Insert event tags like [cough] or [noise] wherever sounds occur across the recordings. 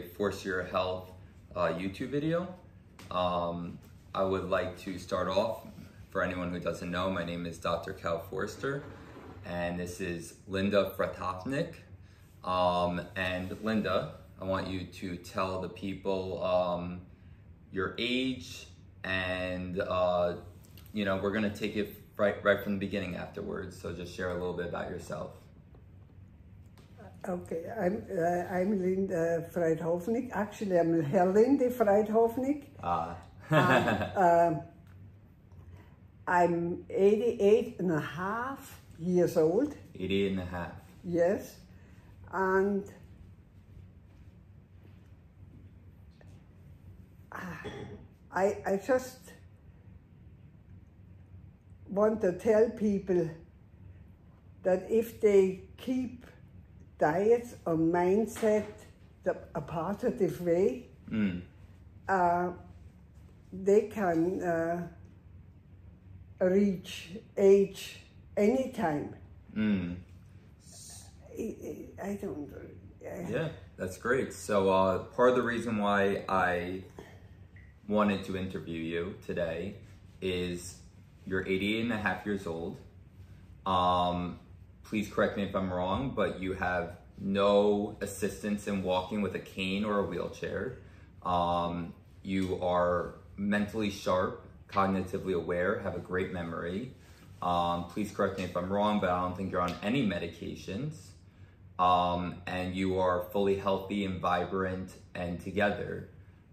Forster Health uh, YouTube video. Um, I would like to start off, for anyone who doesn't know, my name is Dr. Cal Forster, and this is Linda Fratofnik. Um, and Linda, I want you to tell the people um, your age, and uh, you know we're gonna take it right right from the beginning afterwards. So just share a little bit about yourself. Okay, I'm uh, I'm Linda Freidhofnik. Actually, I'm Helinde Freidhofnik. Ah. and, [laughs] um, I'm 88 and a half years old. 88 and a half. Yes, and I I just want to tell people that if they keep diet or mindset the, a positive way, Mm. uh, they can uh, reach age anytime. Mm. I, I I don't. I, Yeah, that's great. So uh, part of the reason why I wanted to interview you today is you're 88 and a half years old. Um, please correct me if I'm wrong, but you have no assistance in walking with a cane or a wheelchair. Um, you are mentally sharp, cognitively aware, have a great memory. Um, please correct me if I'm wrong, but I don't think you're on any medications. Um, and you are fully healthy and vibrant and together,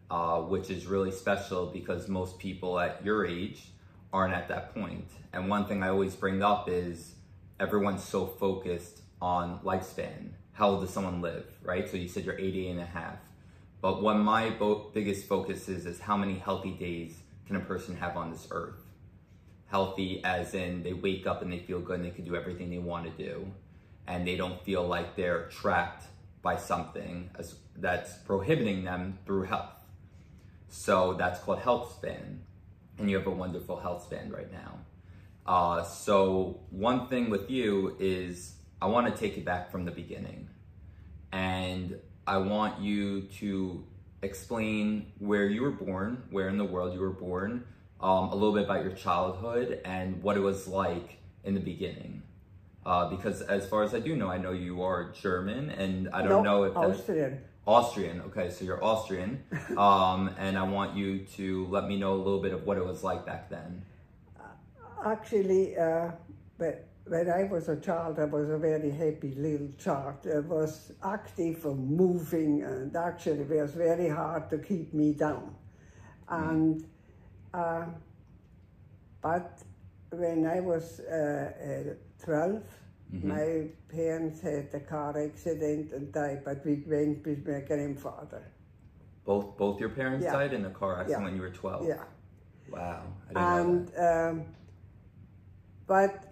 uh, which is really special because most people at your age aren't at that point. And one thing I always bring up is everyone's so focused on lifespan. How old does someone live, right? So you said you're 80 and a half. But what my bo- biggest focus is, is how many healthy days can a person have on this earth? Healthy as in they wake up and they feel good and they can do everything they want to do. And they don't feel like they're trapped by something as, that's prohibiting them through health. So that's called health span. And you have a wonderful health span right now. Uh, so one thing with you is I want to take it back from the beginning. And I want you to explain where you were born, where in the world you were born, um, a little bit about your childhood and what it was like in the beginning. Uh, because as far as I do know, I know you are German, and I don't know if Austrian. Austrian. Okay, so you're Austrian, [laughs] um, and I want you to let me know a little bit of what it was like back then. Actually, uh, but when I was a child, I was a very happy little child. I was active and moving, and actually, it was very hard to keep me down. And uh, but when I was uh, uh, 12, my parents had a car accident and died, but we went with my grandfather. Both both your parents Yeah. died in a car accident Yeah. when you were 12. Yeah. Wow. I didn't know And um, but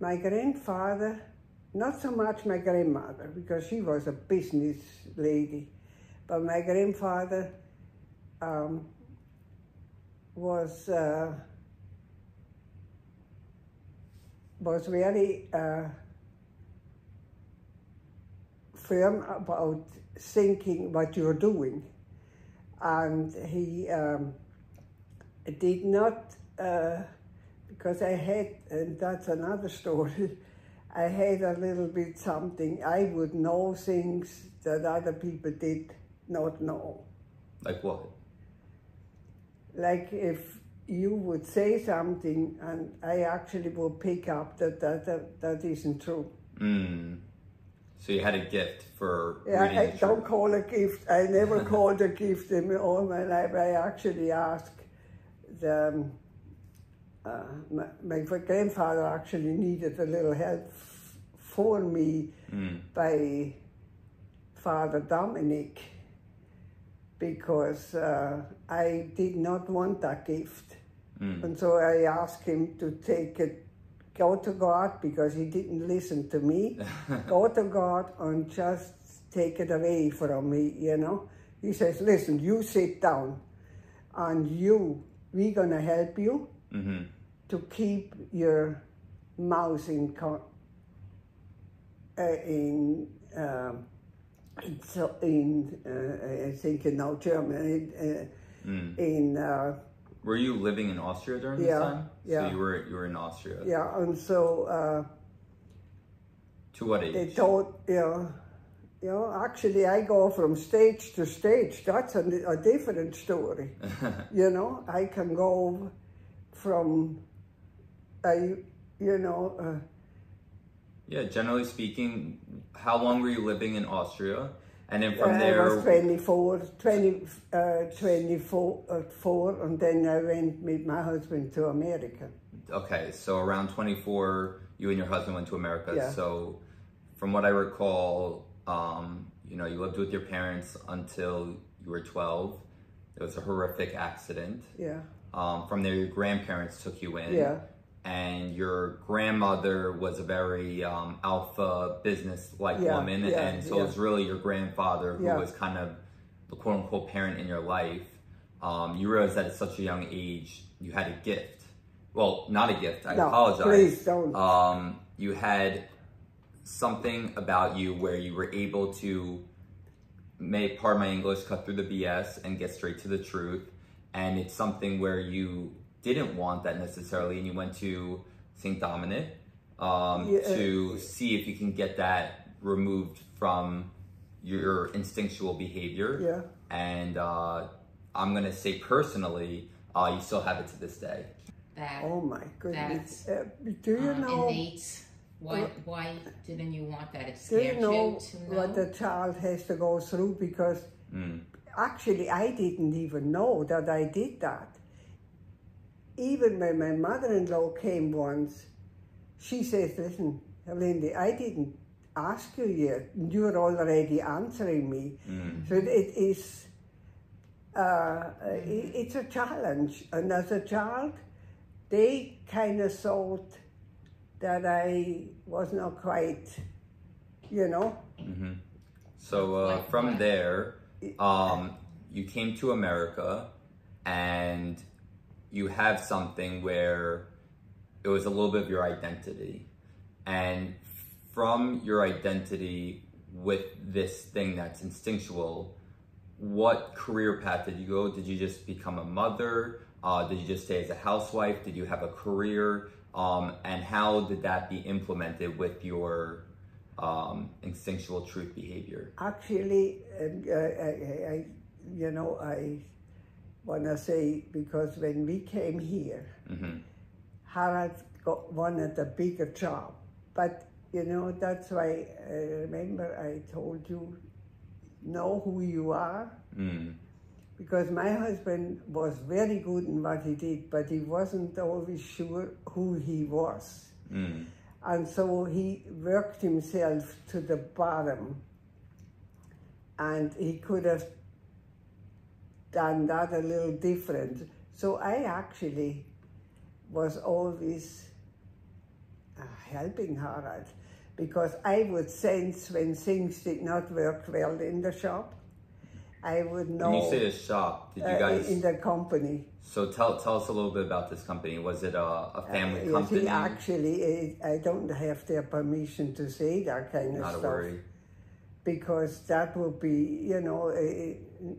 my grandfather, not so much my grandmother because she was a business lady, but my grandfather um, was uh, was very uh, firm about thinking what you're doing, and he. Um, did not uh, because I had, and that's another [laughs] story. I had a little bit something. I would know things that other people did not know. Like what? Like if you would say something, and I actually would pick up that that that, that isn't true. Mm. So you had a gift for Yeah, I don't call a gift. I never [laughs] called a gift in all my life. I actually asked the. Uh, my, my grandfather actually needed a little help f- for me Mm. by Father Dominic because uh, I did not want that gift. Mm. And so I asked him to take it, go to God because he didn't listen to me. [laughs] go to God and just take it away from me, you know. He says, listen, you sit down and you, we're going to help you hmm to keep your mouth in, co- uh, in um, in, uh, I think in now Germany, uh, Mm. in uh, Were you living in Austria during this time? yeah. So you were you were in Austria. yeah, and so uh, To what age? they you know, you know, actually I go from stage to stage. That's a, a different story. [laughs] you know, I can go from, I, you know, uh, yeah. Generally speaking, how long were you living in Austria? And then from I there, was 24, 20, uh, 24, uh, four, and then I went with my husband to America. okay, so around 24, you and your husband went to America. Yeah. So, from what I recall, um, you know, you lived with your parents until you were 12. It was a horrific accident. Yeah, Um, from there, your grandparents took you in. yeah, and your grandmother was a very um, alpha business like Yeah, woman yeah, and so yeah. it was really your grandfather who was kind of the quote unquote parent in your life um, you realized that at such a young age you had a gift well not a gift i No, apologize please don't. um, you had something about you where you were able to make part of my english cut through the bs and get straight to the truth and it's something where you didn't want that necessarily and you went to st dominic um, Yeah, to see if you can get that removed from your instinctual behavior yeah. and uh, i'm going to say personally uh, you still have it to this day that Oh my goodness. That's, Uh, do you uh, know? innate. Why why didn't you want that? It Do scared you know you to know. what the child has to go through? Because Mm. actually, I didn't even know that I did that. Even when my mother-in-law came once, she says, "Listen, Lindy, I didn't ask you yet. You're already answering me." Mm. So it is. Uh, it's a challenge, and as a child, they kind of thought that I was not quite, you know. hmm So uh, from there, um, you came to America, and you have something where it was a little bit of your identity, and from your identity with this thing that's instinctual, what career path did you go? Did you just become a mother? Uh, did you just stay as a housewife? Did you have a career? Um, and how did that be implemented with your um, instinctual truth behavior? Actually, um, I, I, I, you know, I want to say because when we came here, hmm Harald got wanted a bigger job, but you know that's why. I remember I told you, know who you are, Mm. because my husband was very good in what he did, but he wasn't always sure who he was. Mm. And so he worked himself to the bottom. And he could have done that a little different. So I actually was always uh, helping Harald because I would sense when things did not work well in the shop. I would know When you say a shop, did you uh, guys? in the company. so tell tell us a little bit about this company. Was it a, a family Uh, company? he actually, uh, I don't have their permission to say that kind of stuff. Not a worry. because that would be, you know, uh, uh,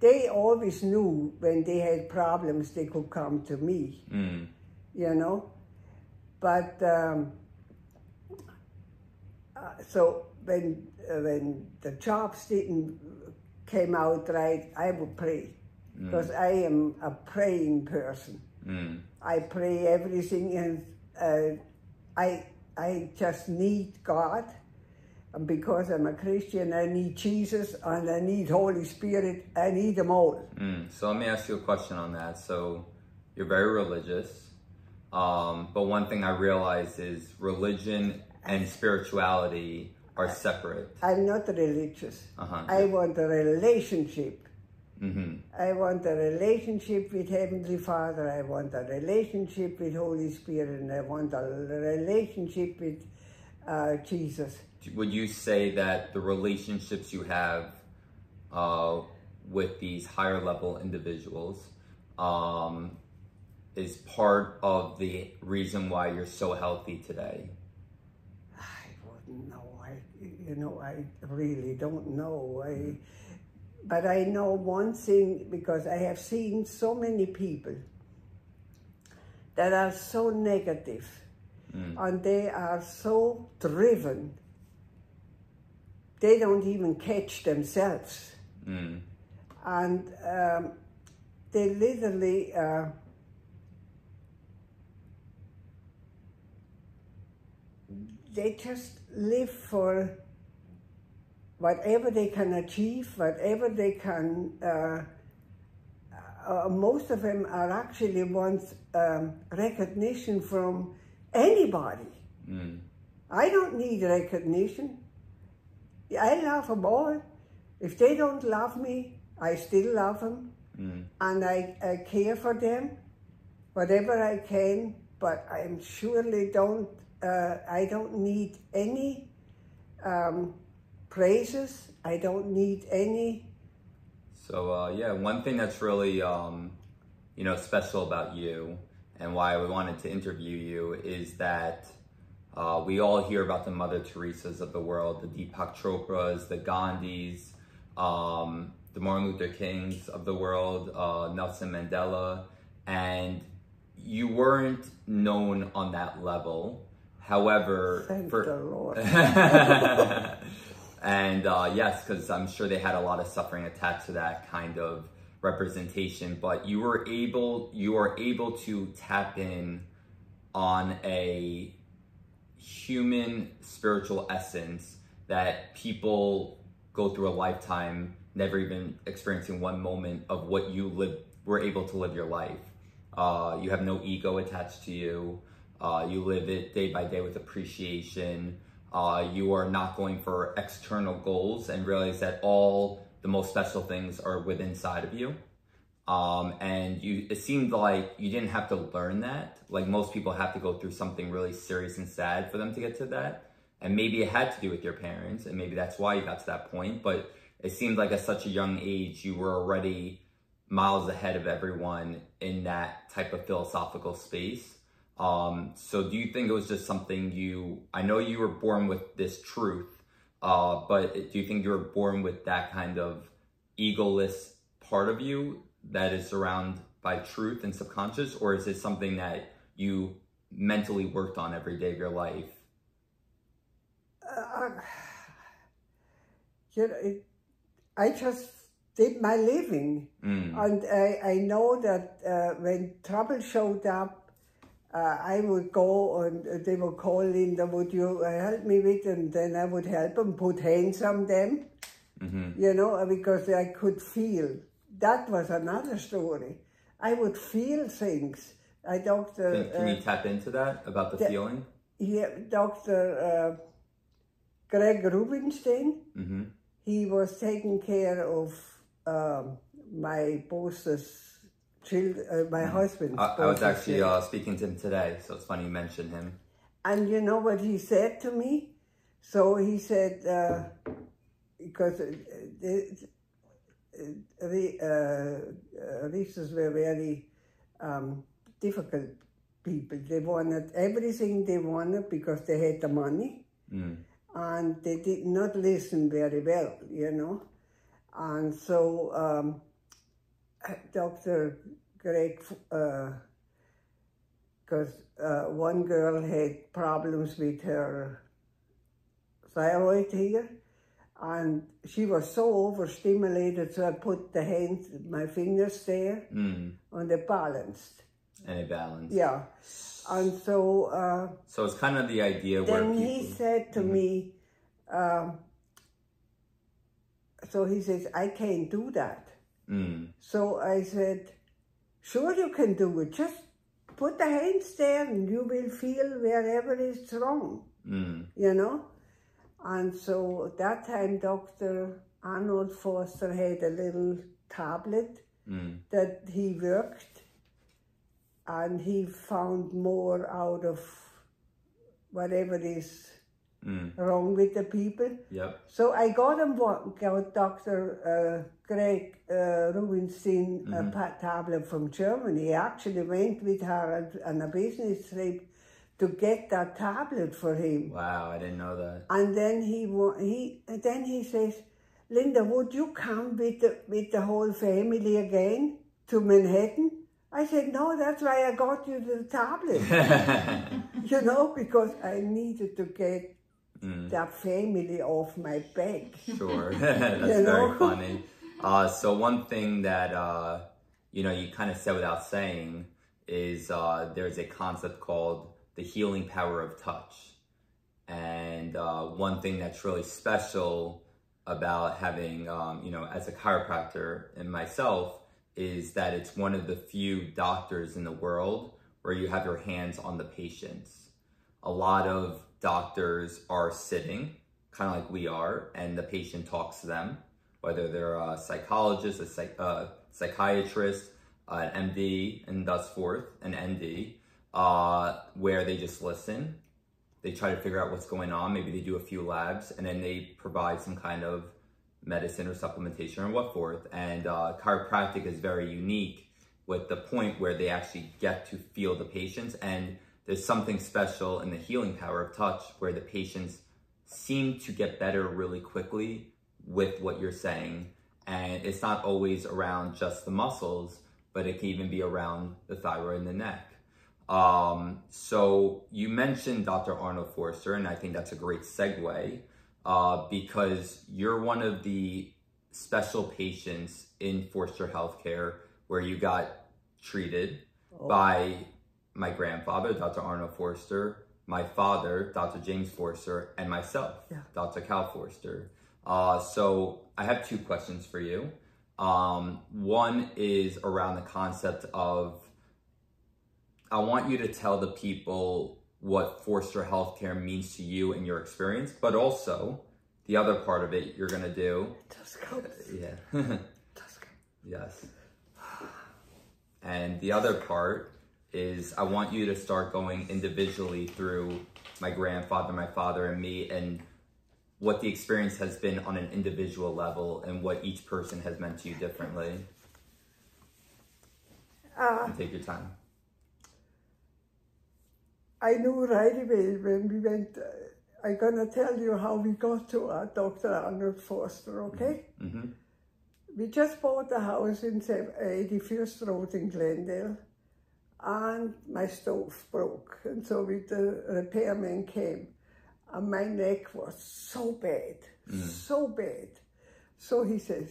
they always knew when they had problems they could come to me, Mm. you know. But um, uh, so when uh, when the jobs didn't came out right, I would pray because I am a praying person. Mm. I pray everything, and uh, I I just need God, and because I'm a Christian, I need Jesus and I need Holy Spirit. I need them all. Mm. So let me ask you a question on that. So you're very religious, um, but one thing I realize is religion and spirituality are separate. I'm not religious. Uh-huh. I want a relationship. hmm I want a relationship with Heavenly Father. I want a relationship with Holy Spirit, and I want a relationship with uh, Jesus. Would you say that the relationships you have uh, with these higher level individuals um, is part of the reason why you're so healthy today? I wouldn't know. I, you know, I really don't know. I, but I know one thing because I have seen so many people that are so negative and they are so driven. They don't even catch themselves. Mm. And um, they literally uh, they just live for whatever they can achieve, whatever they can. Uh, uh, most of them are actually want um, recognition from anybody. Mm. I don't need recognition. I love them all. If they don't love me, I still love them. Mm. And I, I care for them, whatever I can, but I am surely don't, uh, I don't need any um, praises. I don't need any, So uh, yeah, one thing that's really um, you know special about you and why we wanted to interview you is that uh, we all hear about the Mother Teresa's of the world, the Deepak Chopras, the Gandhis, um, the Martin Luther Kings of the world, uh, Nelson Mandela, and you weren't known on that level. However, thank for the Lord. [laughs] and uh, yes, because I'm sure they had a lot of suffering attached to that kind of representation. But you were able, you are able to tap in on a human spiritual essence that people go through a lifetime never even experiencing one moment of what you live were able to live your life. Uh, you have no ego attached to you. Uh, you live it day by day with appreciation. Uh, you are not going for external goals and realize that all the most special things are within inside of you. Um, and you, it seemed like you didn't have to learn that. Like most people have to go through something really serious and sad for them to get to that. And maybe it had to do with your parents, and maybe that's why you got to that point. But it seemed like at such a young age, you were already miles ahead of everyone in that type of philosophical space. Um, so do you think it was just something you, I know you were born with this truth, uh, but do you think you were born with that kind of egoless part of you that is surrounded by truth and subconscious, or is it something that you mentally worked on every day of your life? Uh, [sighs] you know, it, I just did my living. Mm. And I, I know that uh, when trouble showed up, uh, I would go and they would call in, the would you help me with And then I would help them, put hands on them, hmm you know, because I could feel. That was another story. I would feel things. I doctor, Can, can uh, you tap into that about the the- feeling? yeah, Dr. Uh, Greg Rubinstein, hmm he was taking care of um, my boss's uh, my husband. I, I was actually uh, speaking to him today, so it's funny you mentioned him. And you know what he said to me? So he said, uh, because uh, the, uh, the uh, Reese's were very um, difficult people. They wanted everything they wanted because they had the money. Mm. and they did not listen very well, you know. And so um, Dr. Greg, because uh, one girl had problems with her thyroid here, and she was so overstimulated, so I put the hands, my fingers there, Mm. and they balanced. And a balance. Yeah. And so uh, So it's kind of the idea where then people. he said to me, um, so he says, I can't do that. Mm. So I said, sure you can do it. Just put the hands there and you will feel wherever it's wrong, Mm. you know? And so that time Dr. Arnold Forster had a little tablet Mm. that he worked and he found more out of whatever is Mm. wrong with the people. Yep. So I got him one, got Dr. Uh, Greg uh, Rubinstein a pa- tablet from Germany. He actually went with her on, a business trip to get that tablet for him. Wow, I didn't know that. And then he he then he says, Linda, would you come with the with the whole family again to Manhattan? I said, No, that's why I got you the tablet. [laughs] you know, because I needed to get that family off my back. Sure, [laughs] [laughs] that's very funny. Uh, so one thing that uh, you know you kind of said without saying is uh, there's a concept called the healing power of touch, and uh, one thing that's really special about having um, you know as a chiropractor and myself is that it's one of the few doctors in the world where you have your hands on the patients. A lot of doctors are sitting, kind of like we are, and the patient talks to them, whether they're a psychologist, a psych, uh, psychiatrist, uh, an MD, and thus forth, an ND, uh, where they just listen. They try to figure out what's going on. Maybe they do a few labs, and then they provide some kind of medicine or supplementation or what forth. And uh, chiropractic is very unique with the point where they actually get to feel the patients. And there's something special in the healing power of touch where the patients seem to get better really quickly with what you're saying. And it's not always around just the muscles, but it can even be around the thyroid and the neck. Um, so you mentioned Dr. Arnold Forster, and I think that's a great segue uh, because you're one of the special patients in Forster Healthcare where you got treated by my grandfather, Dr. Arnold Forster, my father, Dr. James Forster, and myself, Yeah. Dr. Cal Forster. Uh, so I have two questions for you. Um, one is around the concept of I want you to tell the people what Forster Healthcare means to you and your experience, but also the other part of it you're gonna do. Come. Yeah. [laughs] Come. yes. And the other part is I want you to start going individually through my grandfather, my father, and me, and what the experience has been on an individual level and what each person has meant to you differently. Uh, take your time. I knew right away when we went. Uh, I'm gonna tell you how we got to uh, Dr. Arnold Forster, okay? hmm We just bought a house in sev- 81st Road in Glendale, and my stove broke. And so we, the repairman came, and my neck was so bad, mm. so bad. So he says,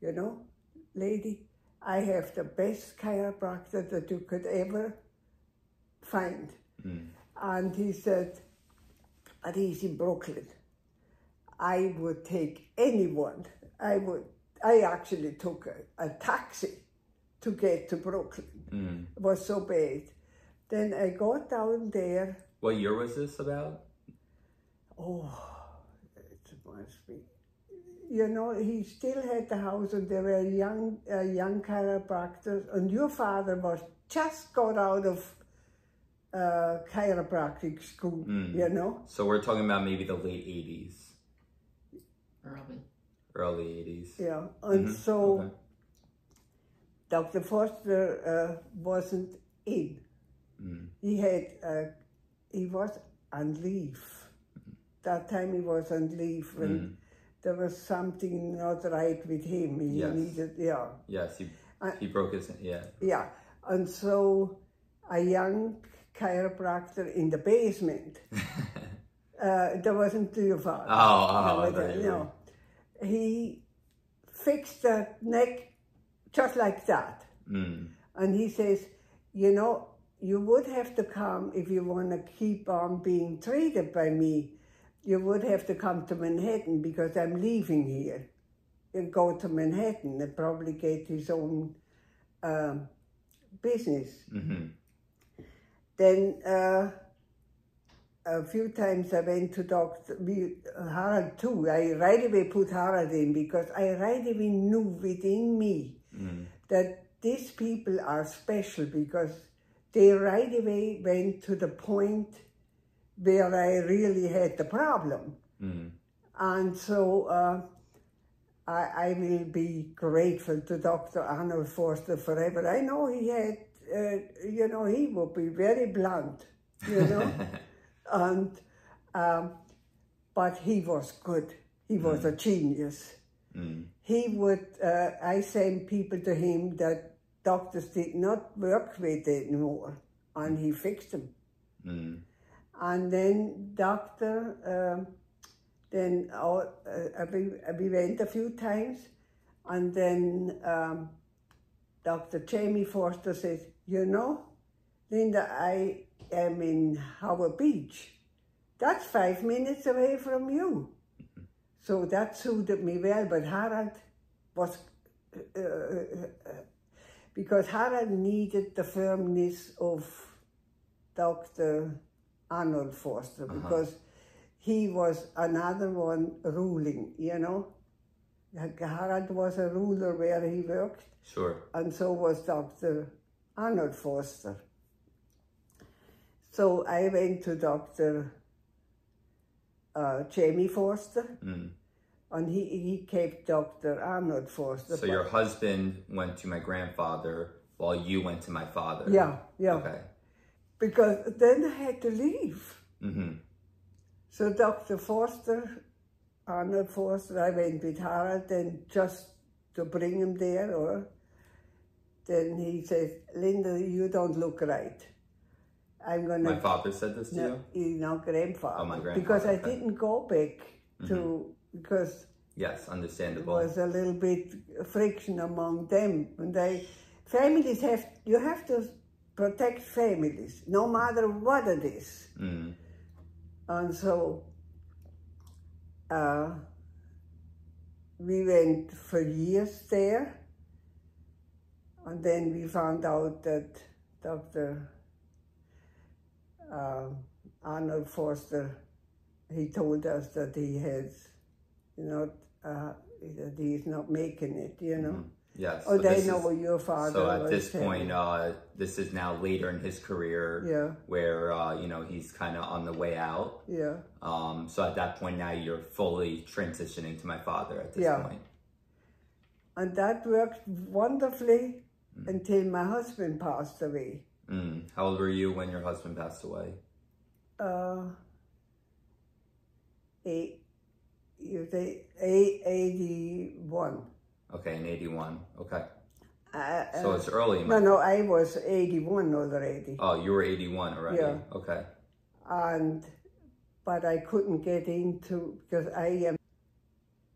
You know, lady, I have the best chiropractor that you could ever find. Mm. And he said, and he's in Brooklyn. I would take anyone. I would. I actually took a, a taxi to get to Brooklyn. Mm. It was so bad. Then I got down there. What year was this about? Oh, it must be. You know, he still had the house, and there were young, uh, young chiropractors. And your father was just got out of uh, chiropractic school. You know, So we're talking about maybe the late 80s, Early. early 80s. yeah. And so. Okay. Dr. Forster uh, wasn't in. He had, uh, he was on leave. That time he was on leave when there was something not right with him. He Yes. needed, yeah, Yes, he, he broke his, yeah. yeah. And so a young chiropractor in the basement. [laughs] uh, there wasn't your father. Oh, oh, No, I it- thought you no. He fixed the neck just like that. Mm. And he says, you know, you would have to come if you want to keep on being treated by me. You would have to come to Manhattan because I'm leaving here and go to Manhattan and probably get his own um, business. hmm Then uh, a few times I went to Dr. we- Harald too. I right away put Harald in because I right away knew within me that these people are special because they right away went to the point where I really had the problem. Mm. And so uh, I, I will be grateful to Dr. Arnold Forster forever. I know he had, uh, you know, he would be very blunt. you know. [laughs] and um, but he was good. He was a genius. Mm. He would. Uh, I sent people to him that doctors did not work with anymore, and he fixed them. And then doctor, um, then uh, uh, we, we went a few times, and then um, Dr. Jamie Forster says, you know, Linda, I am in Howard Beach. That's five minutes away from you. So that suited me well, but Harald was, uh, uh, because Harald needed the firmness of Dr. Arnold Forster, because he was another one ruling, you know. Harald was a ruler where he worked, Sure. and so was Dr. Arnold Forster. So I went to Dr. Uh, Jamie Forster, Mm. and he, he kept Dr. Arnold Forster. So your husband went to my grandfather while you went to my father. Yeah, yeah. Okay. Because then I had to leave. Mm-hmm. So Dr. Forster, Arnold Forster, I went with Harald and just to bring him there, or then he says, Linda, you don't look right. I'm gonna My father said this to no, you? you know, grandfather. Oh, my grandfather. Because I okay. didn't go back to because Yes, there understandable. was a little bit friction among them. And they families have you have to protect families, no matter what it is. Mm. And so uh, we went for years there. And then we found out that Dr. Uh, Arnold Forster, he told us that he has, you know, uh, that he's not making it, you know. Yes. Oh, so they know is- your father So at this telling. point, uh, this is now later in his career Yeah, where, uh, you know, he's kind of on the way out. yeah. Um, so at that point now you're fully transitioning to my father at this Yeah. point. And that worked wonderfully until my husband passed away. Mm. How old were you when your husband passed away? uh, eight, you say eight, 81. Okay, in 81. Okay. Uh, So it's early. no, no, I was 81 already. Oh, you were 81 already? Yeah. Okay. And, but I couldn't get into, because I am,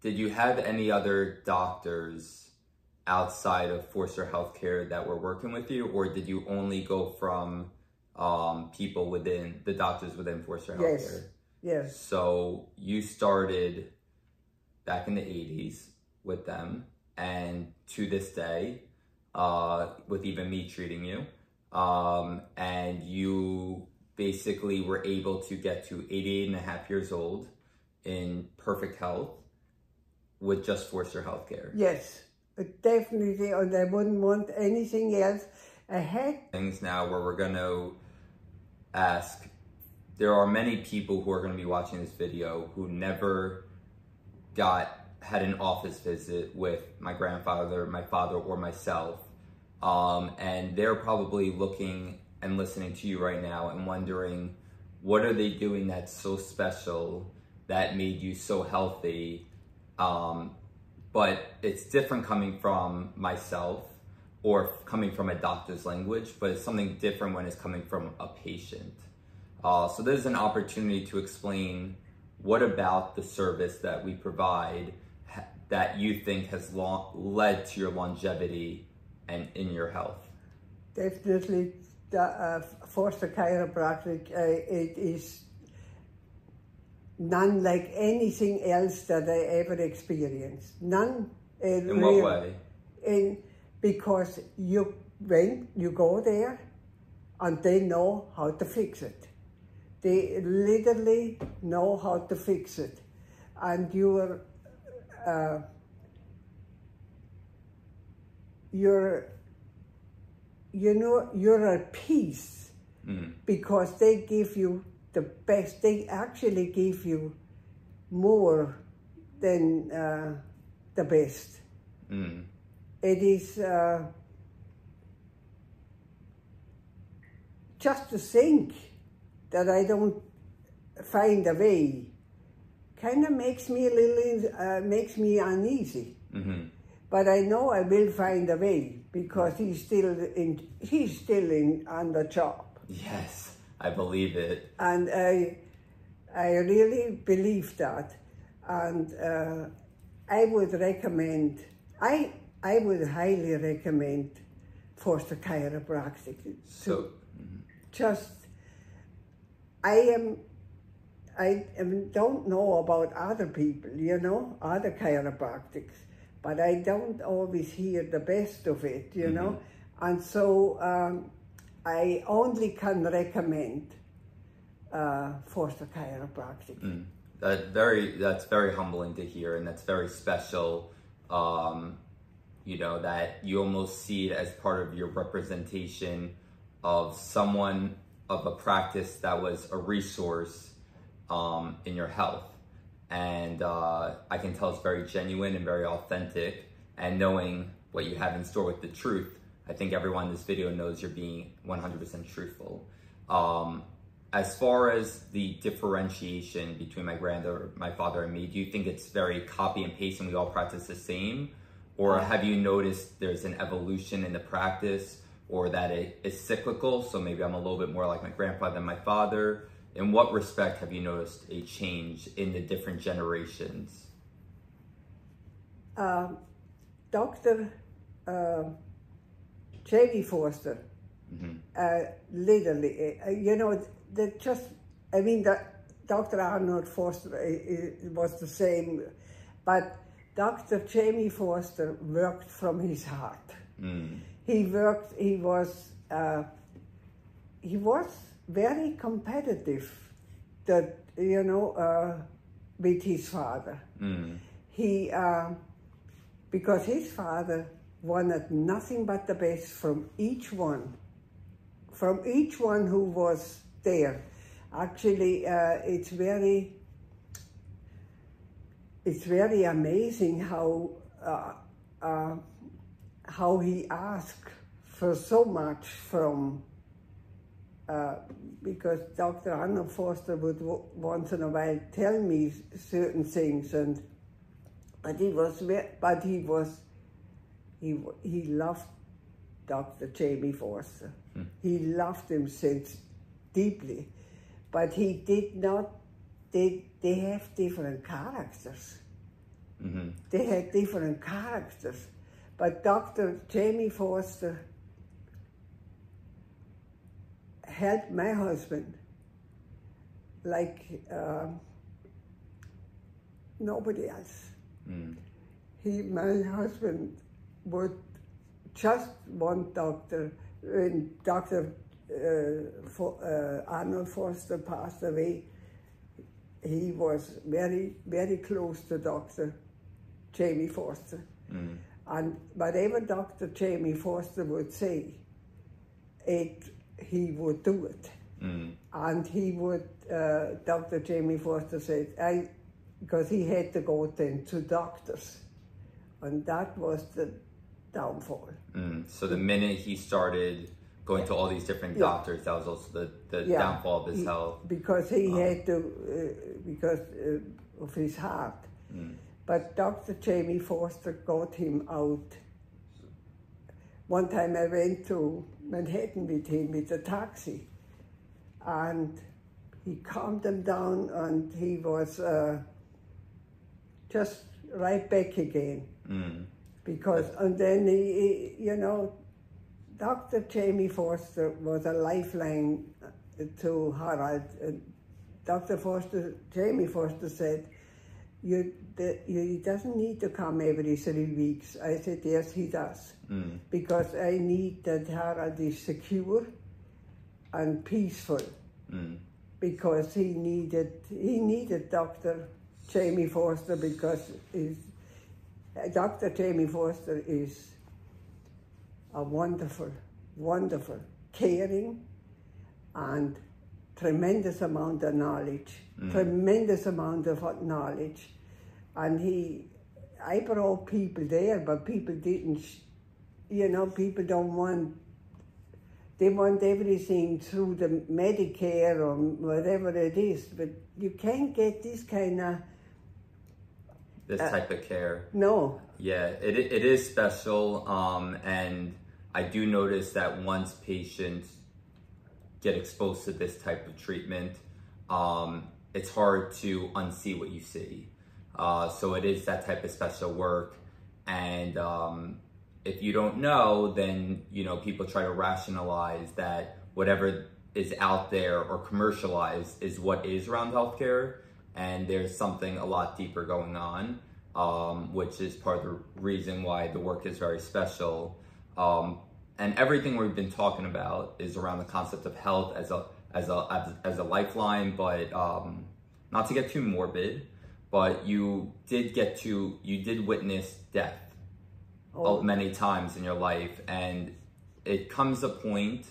Did you have any other doctors outside of Forster Healthcare that were working with you, or did you only go from um, people within the doctors within Forster Healthcare? Yes. Yes, So you started back in the 80s with them, and to this day, uh, with even me treating you, um, and you basically were able to get to 88 and a half years old in perfect health with just Forster Healthcare. yes, definitely, and I wouldn't want anything else. I had, Things now where we're going to ask there are many people who are going to be watching this video who never got had an office visit with my grandfather, my father, or myself, um, and they're probably looking and listening to you right now and wondering what are they doing that's so special that made you so healthy. Um, but it's different coming from myself or coming from a doctor's language, but it's something different when it's coming from a patient. Uh, so there's an opportunity to explain what about the service that we provide that you think has long- led to your longevity and in your health. definitely, the uh, Forster Chiropractic, uh, it is none like anything else that I ever experienced. None. uh, In what real- way? in because you when you go there and they know how to fix it. They literally know how to fix it, and you're uh, you're you know you're at peace Mm. because they give you the best. They actually give you more than uh, the best Mm. it is uh, just to think that I don't find a way kind of makes me a little uh, makes me uneasy. hmm But I know I will find a way because he's still in he's still in on the job, Yes, I believe it. and I I really believe that, and uh, I would recommend I I would highly recommend Forster Chiropractic. So, just I am I don't know about other people, you know, other chiropractics, but I don't always hear the best of it, you know, and so um, I only can recommend uh, the Chiropractic. mm, that very that's very humbling to hear, and that's very special. Um, you know that you almost see it as part of your representation of someone of a practice that was a resource um, in your health. And uh, I can tell it's very genuine and very authentic. And knowing what you have in store with the truth, I think everyone in this video knows you're being 100% truthful. Um, as far as the differentiation between my granddaughter, my father, and me, do you think it's very copy and paste and we all practice the same? Or have you noticed there's an evolution in the practice or that it is cyclical? So maybe I'm a little bit more like my grandpa than my father. In what respect have you noticed a change in the different generations? Um, Dr. Uh, Jamie Forster, uh, literally, uh, you know, that just, I mean, that Dr. Arnold Forster uh, uh, was the same, but Dr. Jamie Forster worked from his heart. Mm. He worked, he was, uh, he was very competitive, that, you know, uh, with his father Mm. he uh, because his father wanted nothing but the best from each one from each one who was there actually uh, it's very it's very amazing how uh, uh, how he asked for so much from uh, because Dr. Anna Forster would w- once in a while tell me certain things, and but he was but he was he he loved Dr. Jamie Forster. He loved him since deeply, but he did not. They they have different characters. hmm They had different characters, but Dr. Jamie Forster helped my husband like um, nobody else. Mm. He, my husband, would just want doctor. When Doctor uh, For, uh, Arnold Forster passed away, he was very, very close to Doctor Jamie Forster. Mm. And whatever Dr. Jamie Forster would say, it he would do it. Mm. And he would, uh, Dr. Jamie Forster said, I, because he had to go then to doctors. And that was the downfall. Mm. So the minute he started going to all these different Yeah. doctors, that was also the, the Yeah. downfall of his He- health. Because he had to, uh, because uh, of his heart. Mm. But Dr. Jamie Forster got him out. One time I went to Manhattan with him with a taxi, and he calmed them down, and he was uh, just right back again. Mm. Because, and then he, he- you know, Dr. Jamie Forster was a lifeline to Harald. Dr. Forster, Jamie Forster said, you, the, you, he doesn't need to come every three weeks. I said, yes, he does. Mm. Because I need that Harald is secure and peaceful. Mm. Because he needed, he needed Dr. Jamie Forster because he's, Dr. Jamie Forster is a wonderful, wonderful, caring, and tremendous amount of knowledge, tremendous amount of knowledge. And he, I brought people there, but people didn't, you know, people don't want they want everything through the Medicare or whatever it is, but you can't get this kind of This Uh, type of care. no. Yeah, it, it is special. Um, and I do notice that once patients get exposed to this type of treatment, um, it's hard to unsee what you see. Uh, so it is that type of special work. And um, if you don't know, then, you know, people try to rationalize that whatever is out there or commercialized is what is around healthcare. And there's something a lot deeper going on, um, which is part of the reason why the work is very special. Um, and everything we've been talking about is around the concept of health as a as a as, as a lifeline, but um, not to get too morbid, but you did get to you did witness death Oh. many times in your life, and it comes a point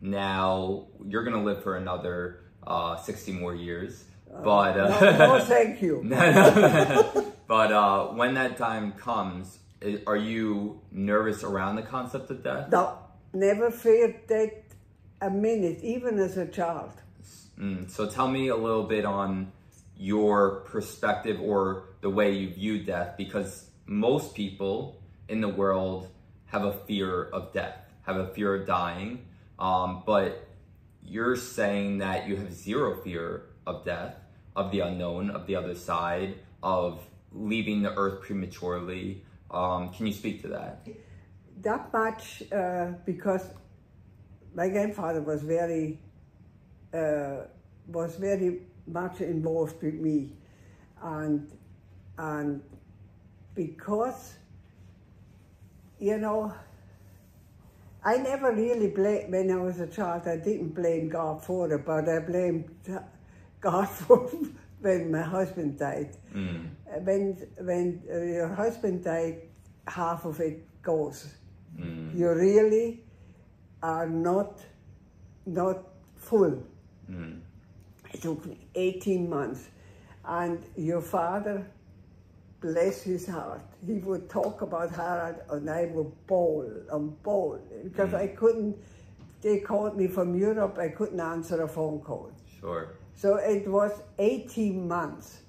now you're gonna live for another uh, sixty more years, but uh, No, no, thank you. [laughs] [laughs] but uh, when that time comes, are you nervous around the concept of death? No, never feared that a minute, even as a child. Mm, so tell me a little bit on your perspective or the way you view death, because most people in the world have a fear of death, have a fear of dying, um, but you're saying that you have zero fear of death, of the unknown, of the other side, of leaving the earth prematurely. Um, can you speak to that? That much uh, because my grandfather was very uh, was very much involved with me, and and because you know I never really blamed when I was a child. I didn't blame God for it, but I blamed God [laughs] for when my husband died. Mm, When when uh, your husband died, half of it goes. mm, You really are not not full. mm, It took me 18 months. And your father, bless his heart, he would talk about Harald and I would bawl and bawl because I couldn't, they called me from Europe, I couldn't answer a phone call. sure. So it was 18 months.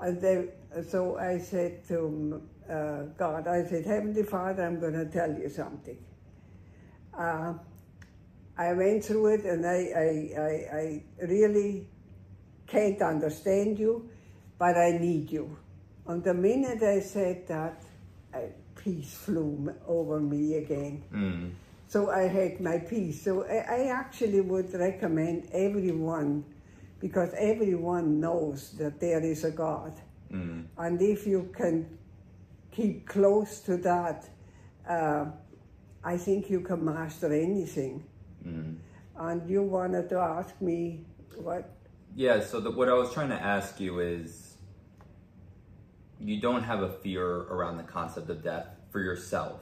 And then, so I said to uh, God, I said, Heavenly Father, I'm going to tell you something. Uh, I went through it and I, I, I, I really can't understand you, but I need you. And the minute I said that, I, peace flew over me again. Mm, So I had my peace. So I, I actually would recommend everyone, because everyone knows that there is a God. mm, And if you can keep close to that, uh, I think you can master anything. mm. And you wanted to ask me what? Yeah, so the, what I was trying to ask you is you don't have a fear around the concept of death for yourself.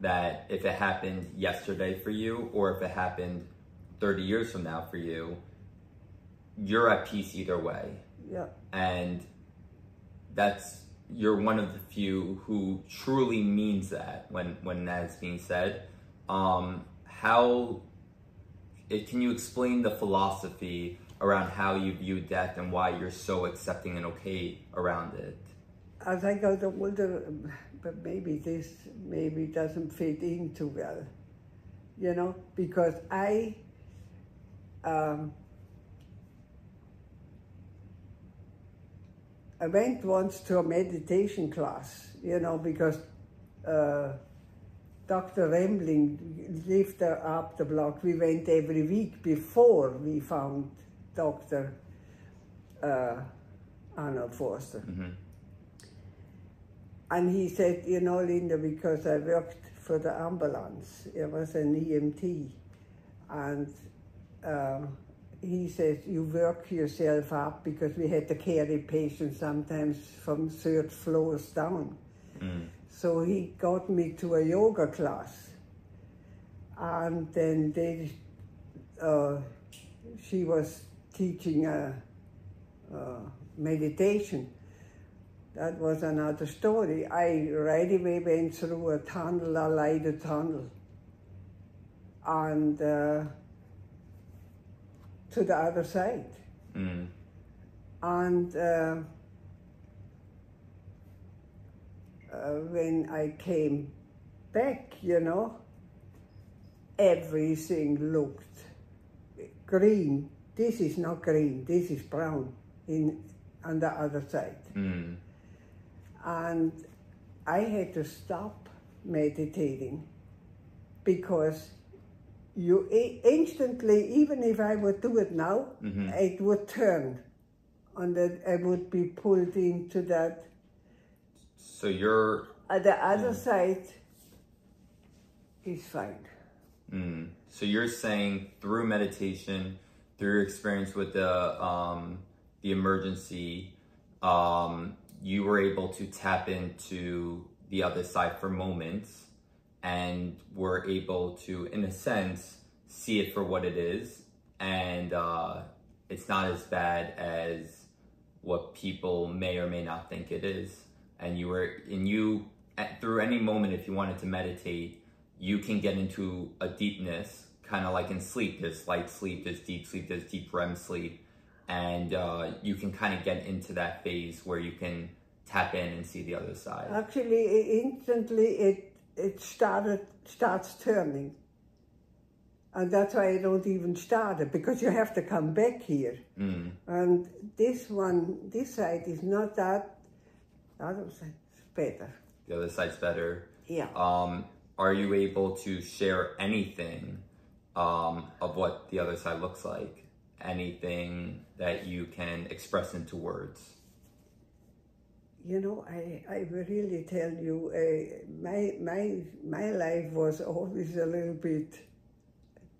That if it happened yesterday for you, or if it happened 30 years from now for you, you're at peace either way. Yeah. And that's, you're one of the few who truly means that when, when that's being said. Um, how it, can you explain the philosophy around how you view death and why you're so accepting and okay around it? As I got older, but maybe this maybe doesn't fit in too well, you know, because I um, I went once to a meditation class, you know, because uh, Dr. Remling lived up the block. We went every week before we found Dr. Uh, Arnold Forster. Mhm. And he said, you know, Linda, because I worked for the ambulance, I was an EMT, and um, he says, you work yourself up because we had to carry patients sometimes from third floors down. Mm. So he got me to a yoga class. And then they, uh, she was teaching a, a meditation. That was another story. I right away went through a tunnel, a lighted tunnel. and uh, to the other side. Mm. And uh, uh, when I came back, you know, everything looked green. This is not green, this is brown in, on the other side. Mm. And I had to stop meditating because you instantly, even if I would do it now, Mhm. it would turn and that I would be pulled into that. So you're at the other side is fine. Mm. So you're saying through meditation, through your experience with the um, the emergency, um, you were able to tap into the other side for moments, and we're able to, in a sense, see it for what it is, and uh, it's not as bad as what people may or may not think it is. And you were, and you, at, through any moment, if you wanted to meditate, you can get into a deepness, kind of like in sleep. There's light sleep, there's deep sleep, there's deep REM sleep, and uh, you can kind of get into that phase where you can tap in and see the other side. Actually, instantly it it started starts turning, and that's why I don't even start it because you have to come back here. Mm. And this one, this side is not that. The other side is better. The other side's better. Yeah. Um, are you able to share anything um, of what the other side looks like? Anything that you can express into words? You know, I, I really tell you, uh, my, my, my life was always a little bit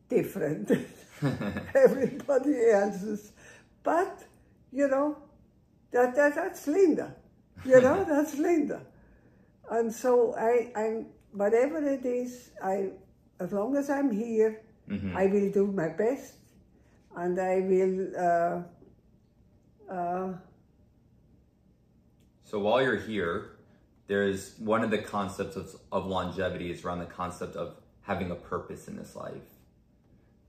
different. [laughs] [laughs] Everybody else's. But, you know, that, that that's Linda. You know, [laughs] that's Linda. And so I, I'm, whatever it is, I, as long as I'm here, Mhm. I will do my best and I will, uh, uh, So while you're here, there's one of the concepts of, of longevity is around the concept of having a purpose in this life.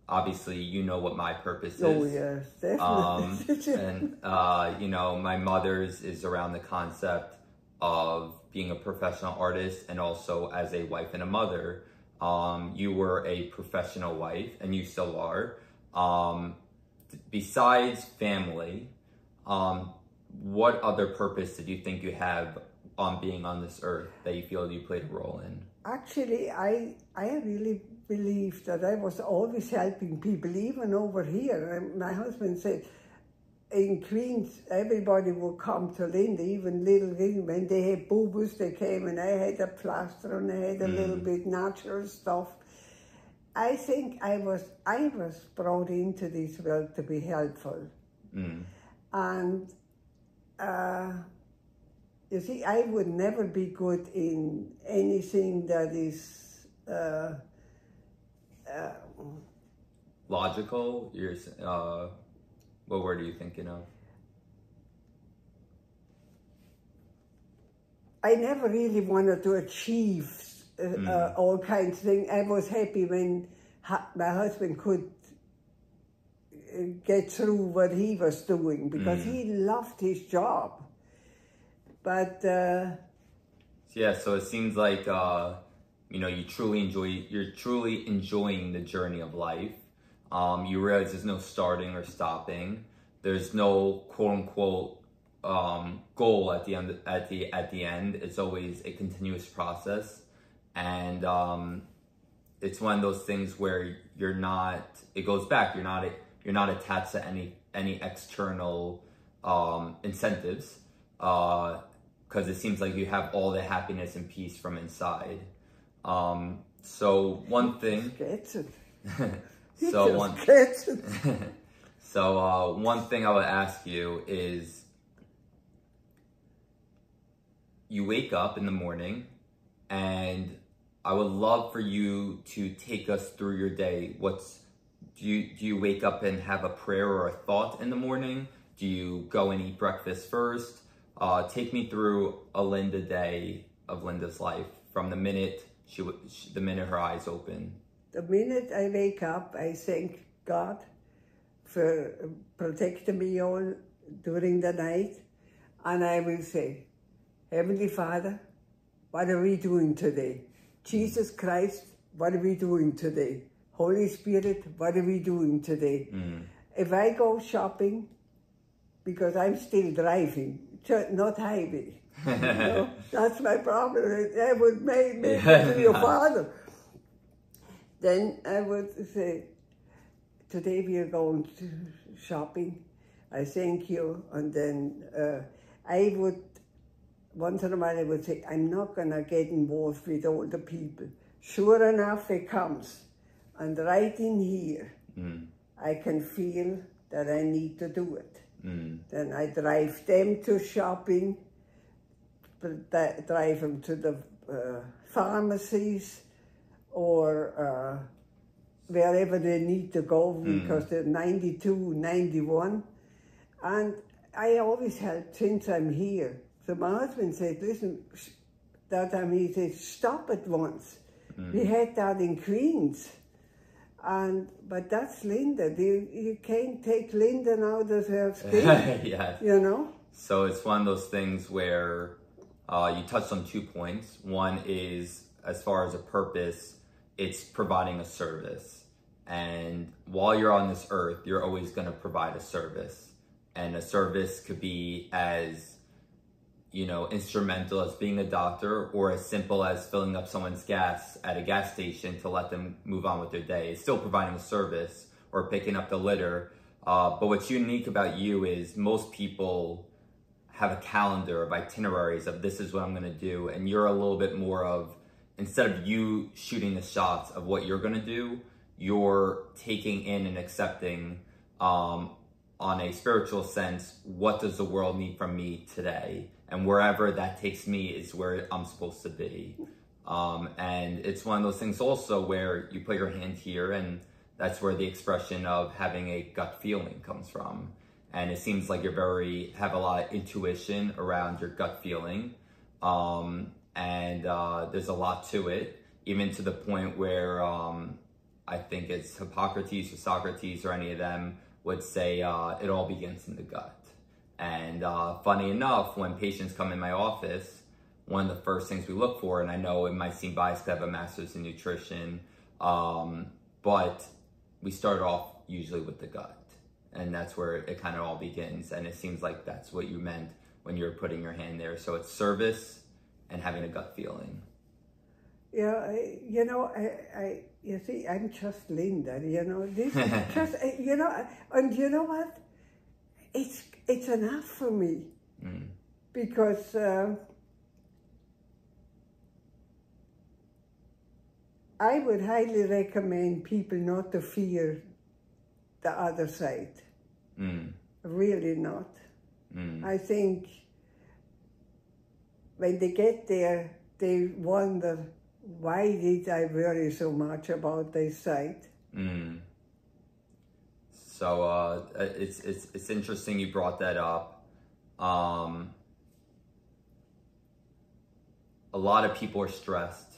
Obviously, you know what my purpose is. oh yes, Um, definitely. [laughs] and uh, you know, my mother's is around the concept of being a professional artist and also as a wife and a mother. Um, you were a professional wife, and you still are. Um, besides family, um, what other purpose did you think you have on being on this earth that you feel you played a role in? Actually, I I really believe that I was always helping people, even over here. My husband said, in Queens, everybody would come to Linda, even little things. When they had boo-boos, they came and I had a plaster and I had a little bit natural stuff. I think I was I was brought into this world to be helpful. Mm. And uh, you see, I would never be good in anything that is. Uh, uh, Logical? You're, uh, what word are you thinking of? I never really wanted to achieve uh, uh, all kinds of things. I was happy when ha- my husband could get through what he was doing because he loved his job. But uh, Yeah, so it seems like uh, you know you truly enjoy you're truly enjoying the journey of life. Um, you realize there's no starting or stopping. There's no quote unquote um, goal at the end at the at the end. It's always a continuous process, and um, it's one of those things where you're not. It goes back. You're not. You're not attached to any any external um, incentives. Uh, because it seems like you have all the happiness and peace from inside. Um, so one thing, gets it. He so just one, [laughs] so uh, one thing I would ask you is, you wake up in the morning, and I would love for you to take us through your day. What's do you do you wake up and have a prayer or a thought in the morning? Do you go and eat breakfast first? Uh, take me through a Linda day of Linda's life from the minute she, she the minute her eyes open the minute I wake up, I thank God for protecting me all during the night. And I will say, Heavenly Father, what are we doing today? Jesus Christ, what are we doing today? Holy Spirit, what are we doing today? If I go shopping, because I'm still driving, not highway, you know, [laughs] that's my problem. I would make, make it to your father. Then I would say, today we are going to shopping. I thank you. And then uh, I would, once in a while I would say, I'm not going to get involved with all the people. Sure enough, it comes. And right in here, Mm. I can feel that I need to do it. Mm. Then I drive them to shopping, drive them to the uh, pharmacies or uh, wherever they need to go because they're 92, 91. And I always help since I'm here. So my husband said, listen, that time he said, stop at once. We had that in Queens. And but that's Linda. You, you can't take Linda out of her [laughs] skin, yeah. you know? So it's one of those things where uh, you touched on two points. One is as far as a purpose, it's providing a service. And while you're on this earth, you're always going to provide a service. And a service could be as, you know, instrumental as being a doctor or as simple as filling up someone's gas at a gas station to let them move on with their day. It's still providing a service or picking up the litter. Uh, but what's unique about you is most people have a calendar of itineraries of this is what I'm going to do. And you're a little bit more of, instead of you shooting the shots of what you're going to do, you're taking in and accepting um, on a spiritual sense, what does the world need from me today? And wherever that takes me is where I'm supposed to be. Um, and it's one of those things also where you put your hand here, and that's where the expression of having a gut feeling comes from. And it seems like you're very, have a lot of intuition around your gut feeling. Um, and uh, there's a lot to it, even to the point where um, I think it's Hippocrates or Socrates or any of them would say uh, it all begins in the gut. And uh, funny enough, when patients come in my office, one of the first things we look for, and I know it might seem biased because I have a master's in nutrition, um, but we start off usually with the gut. And that's where it kind of all begins. And it seems like that's what you meant when you were putting your hand there. So it's service and having a gut feeling. Yeah, I, you know, I, I, you see, I'm just Linda. You know, this is [laughs] just, you know, and you know what? It's it's enough for me Mm. because uh, I would highly recommend people not to fear the other side. Mm. Really not. Mm. I think when they get there, they wonder why did I worry so much about this site? So uh, it's it's it's interesting you brought that up. Um, a lot of people are stressed.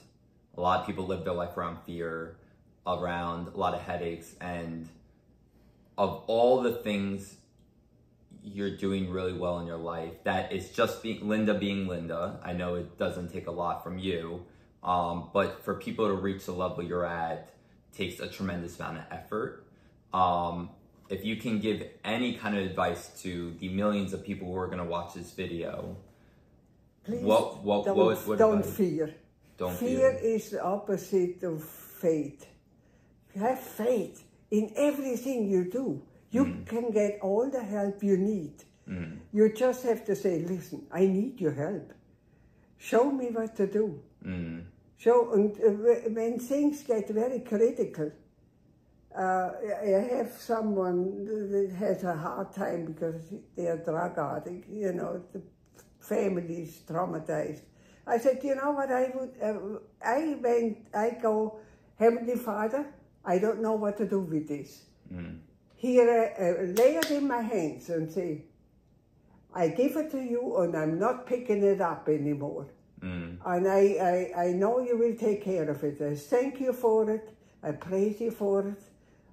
A lot of people live their life around fear, around a lot of headaches, and of all the things you're doing really well in your life, that is just Linda being Linda. I know it doesn't take a lot from you, um, but for people to reach the level you're at takes a tremendous amount of effort. Um, if you can give any kind of advice to the millions of people who are going to watch this video, Please What- what- don't, what- what don't advice? fear. don't fear fear. is the opposite of faith. Have faith in everything you do. You Mm. can get all the help you need. You just have to say, listen, I need your help. Show me what to do. Mm, So and, uh, when things get very critical, uh, I have someone that has a hard time because they are drug addict. You know, the family is traumatized. I said, you know what? I would. Uh, I went. I go, Heavenly Father. I don't know what to do with this. mm, Here, uh, lay it in my hands and say, I give it to you, and I'm not picking it up anymore. mm, And I, I, I know you will take care of it. I thank you for it. I praise you for it,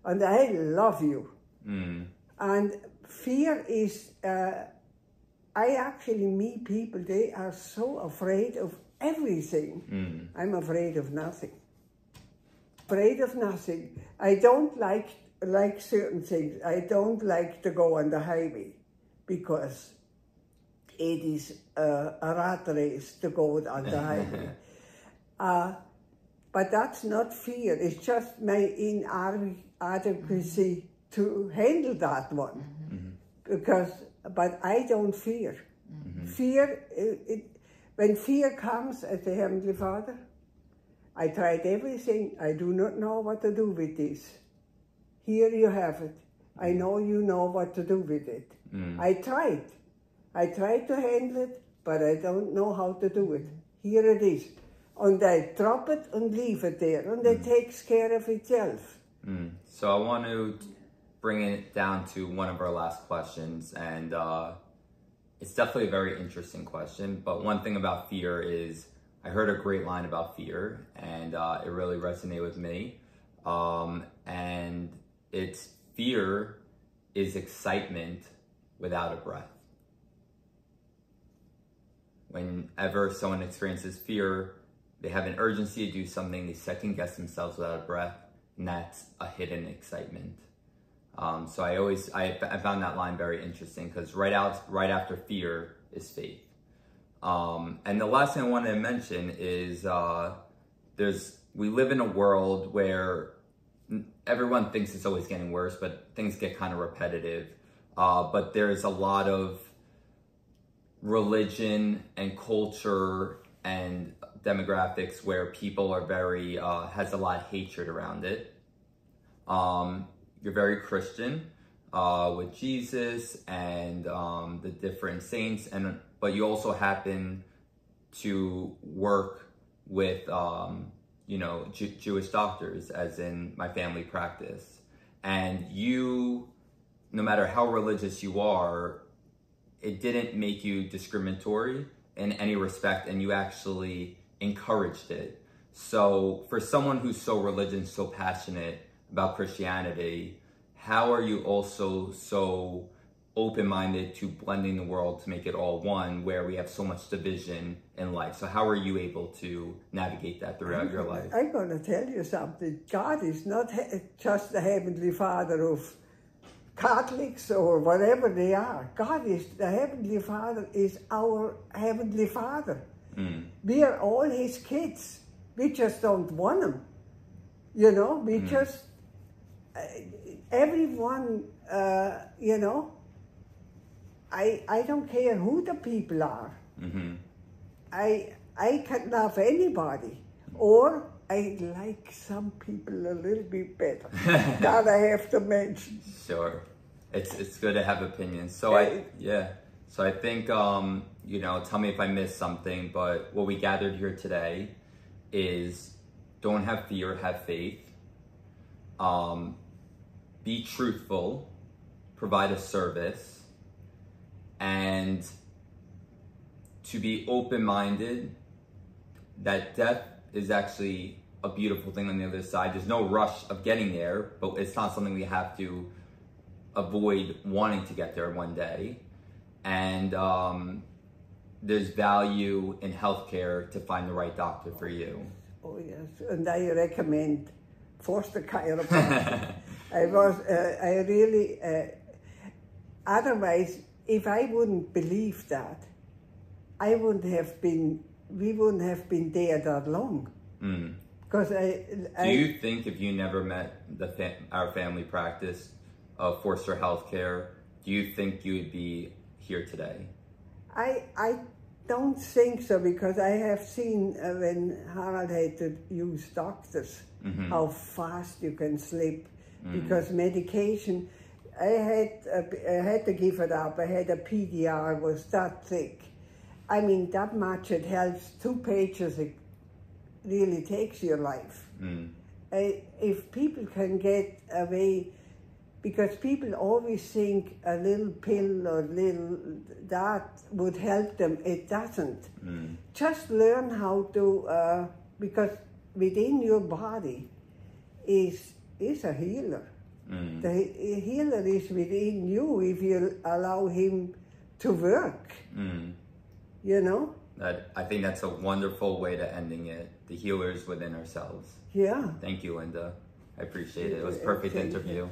and I love you. Mm. And fear is, uh, I actually meet people, they are so afraid of everything. Mm. I'm afraid of nothing. Afraid of nothing. I don't like like certain things. I don't like to go on the highway because it is uh, a rat race to go on the highway. [laughs] Uh, but that's not fear. It's just my inadequacy to handle that one. Because, but I don't fear. Fear, it, it, when fear comes as the Heavenly Father, I tried everything. I do not know what to do with this. Here you have it. I know you know what to do with it. Mm. I tried. I tried to handle it, but I don't know how to do it. Here it is. And I drop it and leave it there, and it mm. takes care of itself. Mm. So I want to bring it down to one of our last questions, and uh, it's definitely a very interesting question. But one thing about fear is I heard a great line about fear, and uh, it really resonated with me. Um, and it's fear is excitement without a breath. Whenever someone experiences fear, they have an urgency to do something, they second guess themselves without a breath, and that's a hidden excitement. Um, so I always I, I found that line very interesting because right out right after fear is faith. Um, and the last thing I wanted to mention is uh, there's we live in a world where everyone thinks it's always getting worse, but things get kind of repetitive. Uh, but there's a lot of religion and culture and demographics where people are very uh, has a lot of hatred around it. Um, you're very Christian uh, with Jesus and um, the different saints, and but you also happen to work with um, you know Ju- Jewish doctors, as in my family practice, and you, no matter how religious you are, it didn't make you discriminatory in any respect, and you actually encouraged it. So, for someone who's so religious, so passionate about Christianity, how are you also so open minded to blending the world to make it all one where we have so much division in life? So, how are you able to navigate that throughout your life? I'm going to tell you something. God is not he- just the Heavenly Father of Catholics or whatever they are. God is the Heavenly Father is our Heavenly Father. Mm, We are all His kids. We just don't want Him. You know, we just uh, everyone. Uh, you know, I I don't care who the people are. hmm I I can love anybody, or I like some people a little bit better. [laughs] that I have to mention. Sure. It's it's good to have opinions. So I yeah. So I think um, you know, tell me if I missed something, but what we gathered here today is don't have fear, have faith. Um, be truthful, provide a service, and to be open-minded that death is actually a beautiful thing on the other side. There's no rush of getting there, but it's not something we have to avoid wanting to get there one day. And um, there's value in healthcare to find the right doctor for you. Oh yes, and I recommend Forster Chiropractic. [laughs] [laughs] I was, uh, I really. Uh, otherwise, if I wouldn't believe that, I wouldn't have been. We wouldn't have been there that long. Mm. Because I, I Do you think if you never met the fa- our family practice of Forster Healthcare, do you think you would be here today? I I don't think so because I have seen uh, when Harald had to use doctors how fast you can slip because medication. I had uh, I had to give it up. I had a PDR was that thick. I mean that much it helps. Two pages it really takes your life. Mm. I, if people can get away, because people always think a little pill or little that would help them. It doesn't. Mm. Just learn how to, uh, because within your body, is is a healer. Mm. The healer is within you if you allow him to work. Mm. You know? That I think that's a wonderful way to ending it. The healers within ourselves. Yeah. Thank you, Linda. I appreciate it. It was a perfect Thank you. interview.